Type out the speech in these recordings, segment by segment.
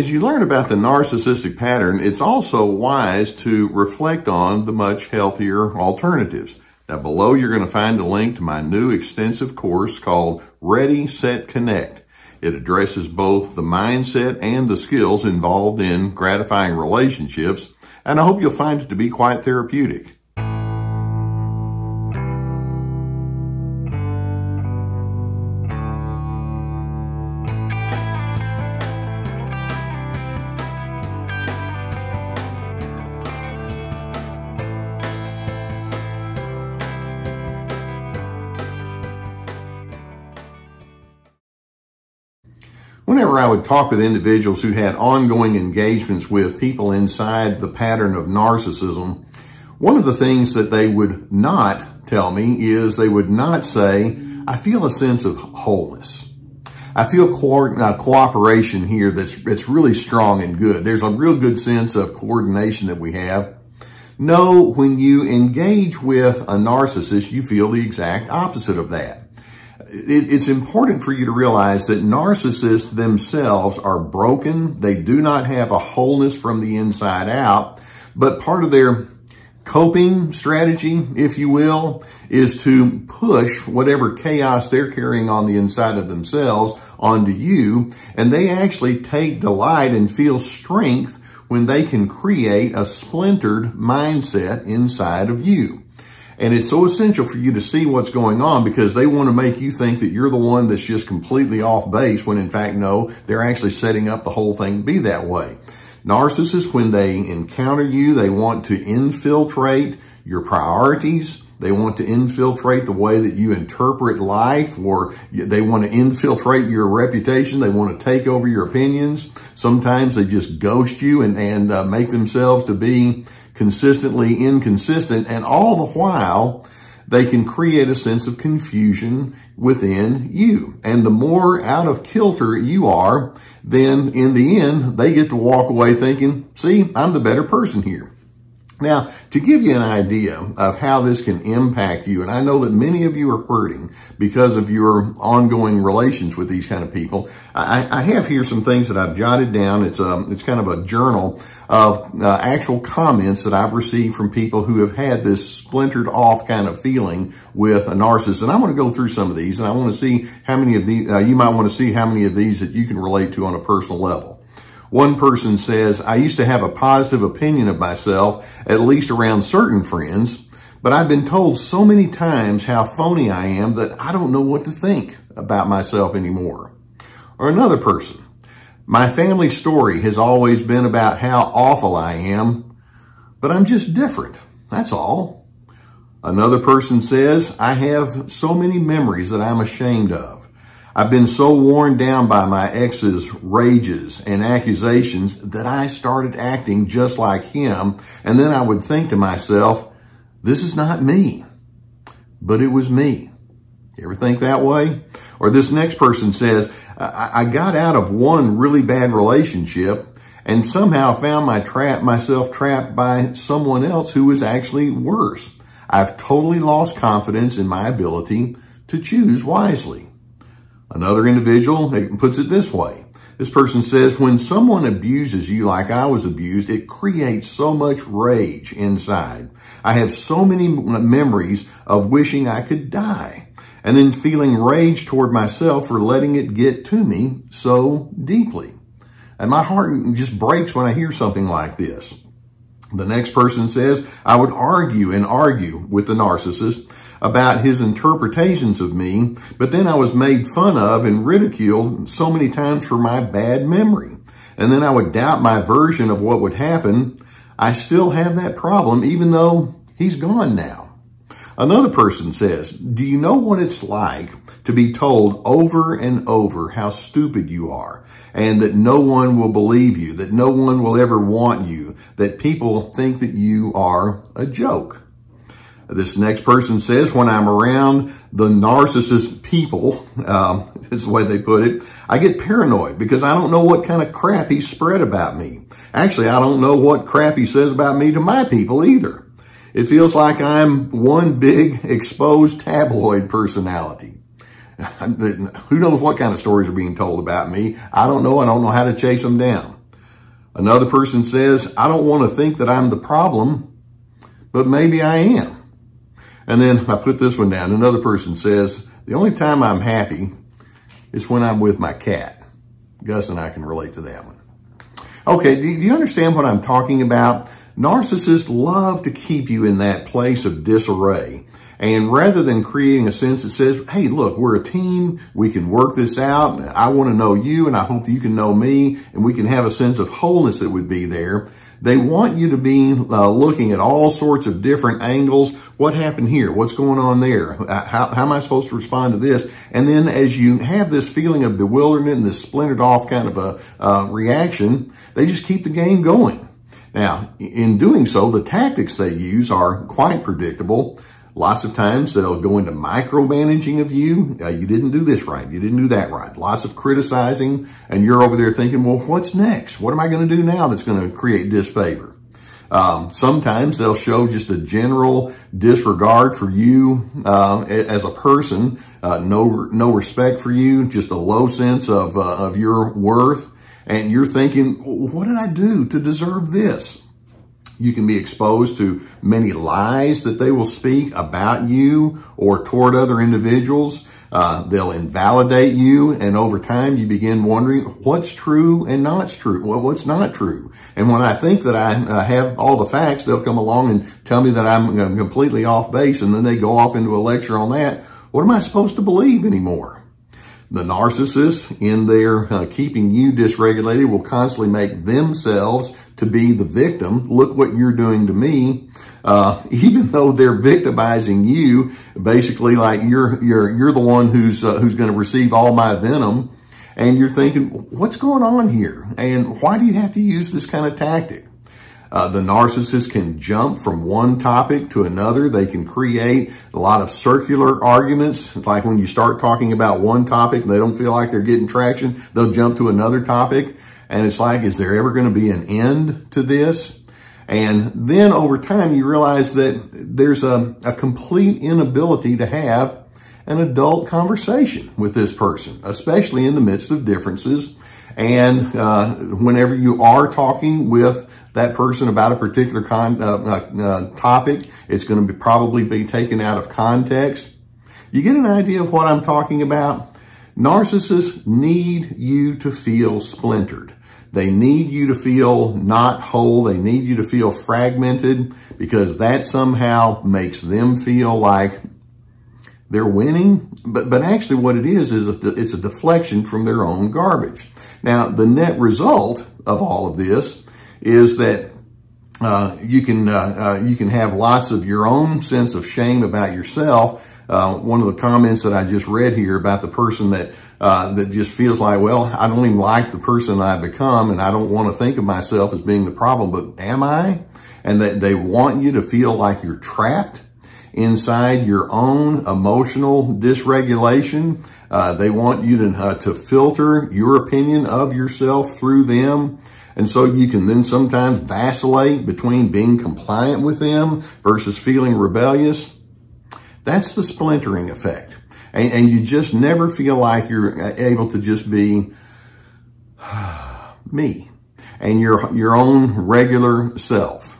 As you learn about the narcissistic pattern, it's also wise to reflect on the much healthier alternatives. Now below you're going to find a link to my new extensive course called Ready, Set, Connect. It addresses both the mindset and the skills involved in gratifying relationships, and I hope you'll find it to be quite therapeutic. Whenever I would talk with individuals who had ongoing engagements with people inside the pattern of narcissism, one of the things that they would not tell me is they would not say, I feel a sense of wholeness. I feel co uh, cooperation here that's, that's really strong and good. There's a real good sense of coordination that we have. No, when you engage with a narcissist, you feel the exact opposite of that it, it's important for you to realize that narcissists themselves are broken. They do not have a wholeness from the inside out, but part of their coping strategy, if you will, is to push whatever chaos they're carrying on the inside of themselves onto you. And they actually take delight and feel strength when they can create a splintered mindset inside of you. And it's so essential for you to see what's going on because they want to make you think that you're the one that's just completely off base when in fact, no, they're actually setting up the whole thing to be that way. Narcissists, when they encounter you, they want to infiltrate your priorities. They want to infiltrate the way that you interpret life or they want to infiltrate your reputation. They want to take over your opinions. Sometimes they just ghost you and, and uh, make themselves to be consistently inconsistent, and all the while, they can create a sense of confusion within you. And the more out of kilter you are, then in the end, they get to walk away thinking, see, I'm the better person here. Now, to give you an idea of how this can impact you, and I know that many of you are hurting because of your ongoing relations with these kind of people, I, I have here some things that I've jotted down. It's a, it's kind of a journal of uh, actual comments that I've received from people who have had this splintered off kind of feeling with a narcissist. And I want to go through some of these, and I want to see how many of these, uh, you might want to see how many of these that you can relate to on a personal level. One person says, I used to have a positive opinion of myself, at least around certain friends, but I've been told so many times how phony I am that I don't know what to think about myself anymore. Or another person, my family story has always been about how awful I am, but I'm just different. That's all. Another person says, I have so many memories that I'm ashamed of. I've been so worn down by my ex's rages and accusations that I started acting just like him. And then I would think to myself, this is not me, but it was me. You ever think that way? Or this next person says, I, I got out of one really bad relationship and somehow found my trap, myself trapped by someone else who was actually worse. I've totally lost confidence in my ability to choose wisely. Another individual puts it this way. This person says, when someone abuses you like I was abused, it creates so much rage inside. I have so many memories of wishing I could die and then feeling rage toward myself for letting it get to me so deeply. And my heart just breaks when I hear something like this. The next person says, I would argue and argue with the narcissist about his interpretations of me, but then I was made fun of and ridiculed so many times for my bad memory. And then I would doubt my version of what would happen. I still have that problem, even though he's gone now. Another person says, do you know what it's like to be told over and over how stupid you are and that no one will believe you, that no one will ever want you, that people think that you are a joke? This next person says, when I'm around the narcissist people, um, is the way they put it, I get paranoid because I don't know what kind of crap he spread about me. Actually, I don't know what crap he says about me to my people either. It feels like I'm one big exposed tabloid personality. Who knows what kind of stories are being told about me? I don't know. I don't know how to chase them down. Another person says, I don't want to think that I'm the problem, but maybe I am. And then I put this one down. Another person says, the only time I'm happy is when I'm with my cat. Gus and I can relate to that one. Okay, do you understand what I'm talking about? Narcissists love to keep you in that place of disarray. And rather than creating a sense that says, hey, look, we're a team, we can work this out, I want to know you and I hope you can know me, and we can have a sense of wholeness that would be there. They want you to be uh, looking at all sorts of different angles. What happened here? What's going on there? How, how am I supposed to respond to this? And then as you have this feeling of bewilderment and this splintered off kind of a uh, reaction, they just keep the game going. Now, in doing so, the tactics they use are quite predictable. Lots of times they'll go into micromanaging of you. Uh, you didn't do this right. You didn't do that right. Lots of criticizing. And you're over there thinking, well, what's next? What am I going to do now that's going to create disfavor? Um, sometimes they'll show just a general disregard for you uh, as a person, uh, no no respect for you, just a low sense of uh, of your worth, and you're thinking, what did I do to deserve this? You can be exposed to many lies that they will speak about you or toward other individuals. Uh, they'll invalidate you, and over time you begin wondering what's true and not true. Well, what's not true? And when I think that I uh, have all the facts, they'll come along and tell me that I'm completely off base, and then they go off into a lecture on that. What am I supposed to believe anymore? The narcissist, in their uh, keeping you dysregulated, will constantly make themselves to be the victim. Look what you're doing to me. Uh, even though they're victimizing you, basically like you're you're you're the one who's uh, who's going to receive all my venom, and you're thinking, what's going on here, and why do you have to use this kind of tactic? Uh, the narcissist can jump from one topic to another. They can create a lot of circular arguments. It's like when you start talking about one topic and they don't feel like they're getting traction, they'll jump to another topic. And it's like, is there ever going to be an end to this? And then over time, you realize that there's a, a complete inability to have an adult conversation with this person, especially in the midst of differences. And uh, whenever you are talking with that person about a particular con, uh, uh, uh, topic. It's going to be probably be taken out of context. You get an idea of what I'm talking about? Narcissists need you to feel splintered. They need you to feel not whole. They need you to feel fragmented because that somehow makes them feel like they're winning. But, but actually what it is, is it's a deflection from their own garbage. Now, the net result of all of this is that uh, you can uh, uh, you can have lots of your own sense of shame about yourself. Uh, one of the comments that I just read here about the person that uh, that just feels like, well, I don't even like the person I've become, and I don't want to think of myself as being the problem, but am I? And that they want you to feel like you're trapped inside your own emotional dysregulation. Uh, they want you to to filter your opinion of yourself through them. And so you can then sometimes vacillate between being compliant with them versus feeling rebellious. That's the splintering effect. And, and you just never feel like you're able to just be me and your, your own regular self.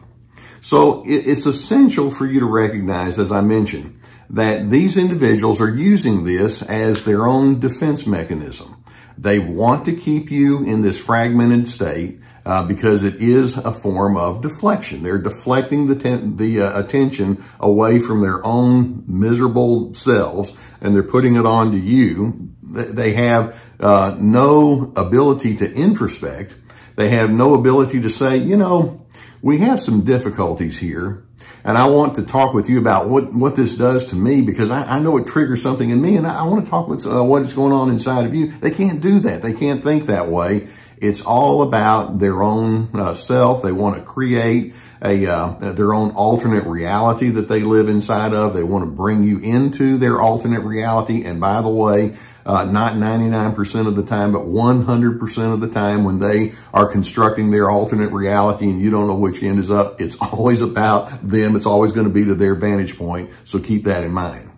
So it, it's essential for you to recognize, as I mentioned, that these individuals are using this as their own defense mechanism. They want to keep you in this fragmented state uh, because it is a form of deflection. They're deflecting the, the uh, attention away from their own miserable selves and they're putting it onto you. They have uh, no ability to introspect. They have no ability to say, you know, we have some difficulties here and I want to talk with you about what, what this does to me because I, I know it triggers something in me and I, I want to talk with uh, what is going on inside of you. They can't do that. They can't think that way. It's all about their own uh, self. They want to create a uh, their own alternate reality that they live inside of. They want to bring you into their alternate reality. And by the way, uh, not 99% of the time, but 100% of the time when they are constructing their alternate reality and you don't know which end is up, it's always about them. It's always going to be to their vantage point. So keep that in mind.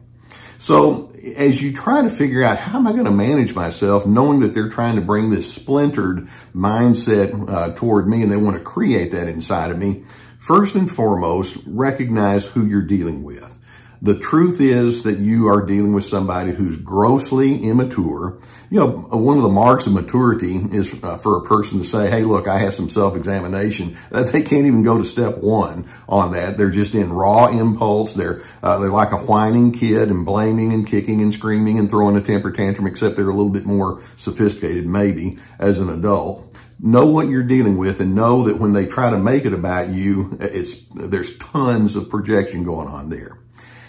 So as you try to figure out how am I going to manage myself, knowing that they're trying to bring this splintered mindset uh, toward me and they want to create that inside of me, first and foremost, recognize who you're dealing with. The truth is that you are dealing with somebody who's grossly immature. You know, one of the marks of maturity is uh, for a person to say, hey, look, I have some self-examination. They can't even go to step one on that. They're just in raw impulse. They're, uh, they're like a whining kid and blaming and kicking and screaming and throwing a temper tantrum, except they're a little bit more sophisticated, maybe, as an adult know what you're dealing with and know that when they try to make it about you, it's, there's tons of projection going on there.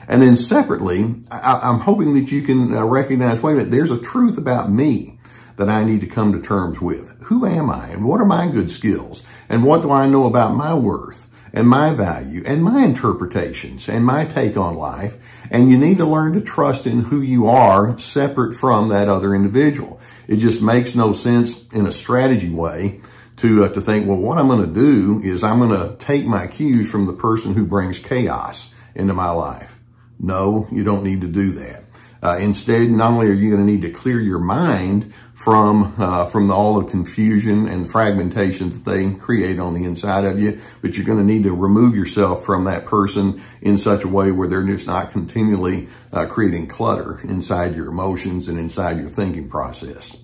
And then separately, I, am hoping that you can uh, recognize, wait a minute, there's a truth about me that I need to come to terms with. Who am I and what are my good skills? And what do I know about my worth and my value and my interpretations and my take on life? And you need to learn to trust in who you are separate from that other individual. It just makes no sense in a strategy way to, uh, to think, well, what I'm going to do is I'm going to take my cues from the person who brings chaos into my life. No, you don't need to do that. Uh, instead, not only are you going to need to clear your mind from uh, from the, all the confusion and fragmentation that they create on the inside of you, but you're going to need to remove yourself from that person in such a way where they're just not continually uh, creating clutter inside your emotions and inside your thinking process.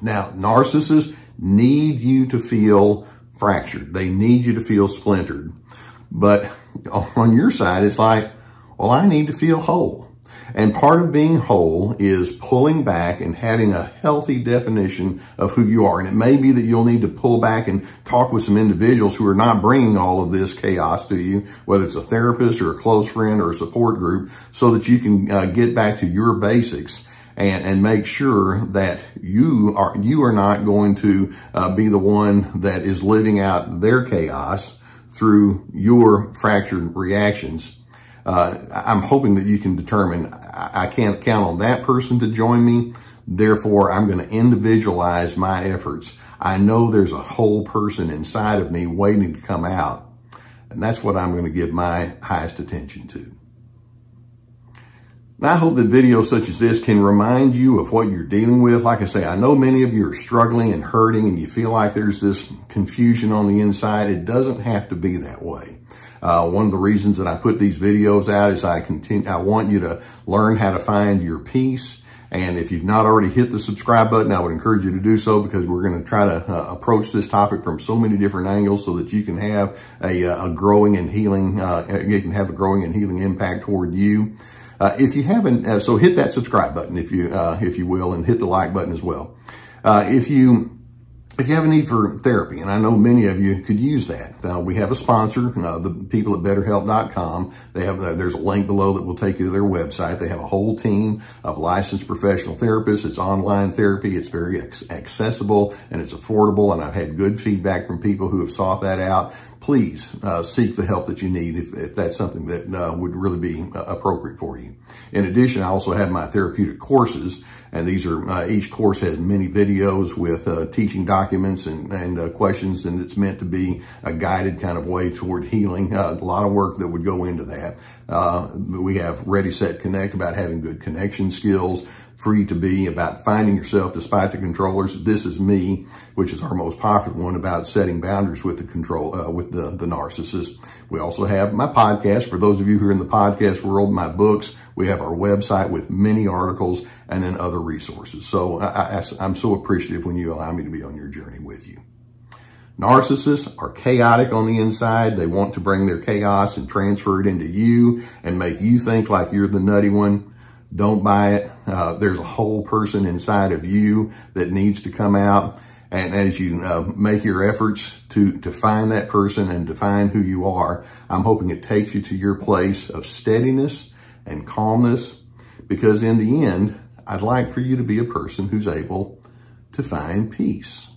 Now, narcissists need you to feel fractured. They need you to feel splintered. But on your side, it's like, well, I need to feel whole. And part of being whole is pulling back and having a healthy definition of who you are. And it may be that you'll need to pull back and talk with some individuals who are not bringing all of this chaos to you, whether it's a therapist or a close friend or a support group, so that you can uh, get back to your basics and, and make sure that you are, you are not going to uh, be the one that is living out their chaos through your fractured reactions uh, I'm hoping that you can determine I can't count on that person to join me. Therefore, I'm going to individualize my efforts. I know there's a whole person inside of me waiting to come out. And that's what I'm going to give my highest attention to. I hope that videos such as this can remind you of what you're dealing with. Like I say, I know many of you are struggling and hurting and you feel like there's this confusion on the inside. It doesn't have to be that way. Uh, one of the reasons that I put these videos out is I continue, I want you to learn how to find your peace. And if you've not already hit the subscribe button, I would encourage you to do so because we're going to try to uh, approach this topic from so many different angles so that you can have a, uh, a growing and healing, uh, you can have a growing and healing impact toward you. Uh, if you haven't, uh, so hit that subscribe button if you, uh, if you will, and hit the like button as well. if you if you have a need for therapy, and I know many of you could use that, uh, we have a sponsor, uh, the people at BetterHelp.com. They have uh, there's a link below that will take you to their website. They have a whole team of licensed professional therapists. It's online therapy. It's very accessible and it's affordable. And I've had good feedback from people who have sought that out please uh, seek the help that you need if, if that's something that would really be appropriate for you. In addition, I also have my therapeutic courses, and these are each course has many videos with teaching documents and, and uh, questions, and it's meant to be a guided kind of way toward healing. a lot of work that would go into that. we have Ready, Set, Connect about having good connection skills free to be, about finding yourself despite the controllers. This is me, which is our most popular one about setting boundaries with the control, uh, with the, the narcissist. We also have my podcast. For those of you who are in the podcast world, my books, we have our website with many articles and then other resources. So I, I, I'm so appreciative when you allow me to be on your journey with you. Narcissists are chaotic on the inside. They want to bring their chaos and transfer it into you and make you think like you're the nutty one. Don't buy it. Uh, there's a whole person inside of you that needs to come out. And as you uh, make your efforts to, to find that person and define who you are, I'm hoping it takes you to your place of steadiness and calmness. Because in the end, I'd like for you to be a person who's able to find peace.